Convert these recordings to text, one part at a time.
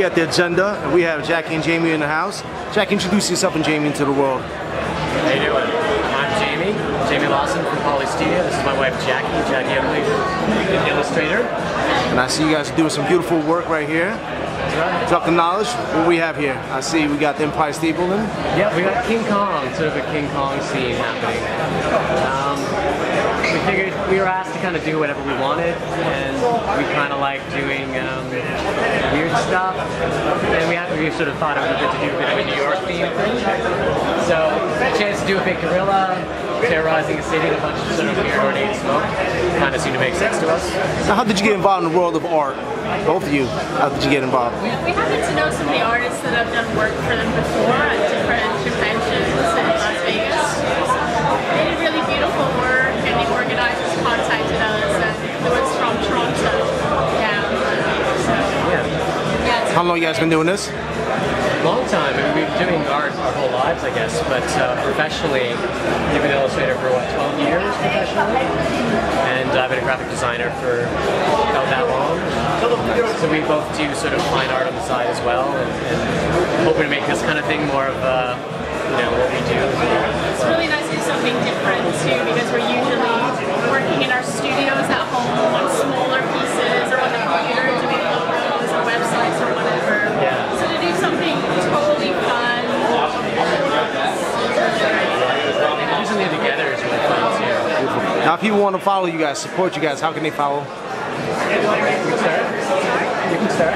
got the agenda, and we have Jacqui and Jamie in the house. Jacqui, introduce yourself and Jamie into the world. How you doing? I'm Jamie, Jamie Lawson from Poly Studio. This is my wife Jacqui, Jacqui Oakley, the illustrator. And I see you guys are doing some beautiful work right here. Drop the knowledge. What we have here? I see we got the Empire State Building. Yeah, we got King Kong, sort of a King Kong scene happening. We figured we were asked to kind of do whatever we wanted, and we kind of like doing um, weird stuff. And we, had, we sort of thought it would be good to do a bit of a New York theme thing. So, a chance to do a big gorilla, terrorizing a city with a bunch of sort of weird ornate smoke. Kind of seemed to make sense to us. Now, how did you get involved in the world of art? Both of you, how did you get involved? We happen to know some of the artists that have done work for them before How long you guys been doing this? Long time. I mean, we've been doing art our whole lives, I guess, but uh, professionally, I've been an illustrator for what, 12 years professionally? And I've been a graphic designer for about that long. So we both do sort of fine art on the side as well, and, and hoping to make this kind of thing more of uh, you know, what we do. Now, if people want to follow you guys, support you guys, how can they follow? You can start. You can start.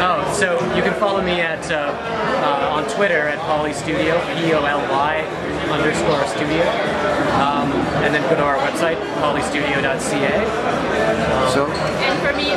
Oh, so you can follow me at uh, uh, on Twitter at Poly Studio, P O L Y underscore studio, um, and then go to our website polystudio.ca. So, and for me it's my name,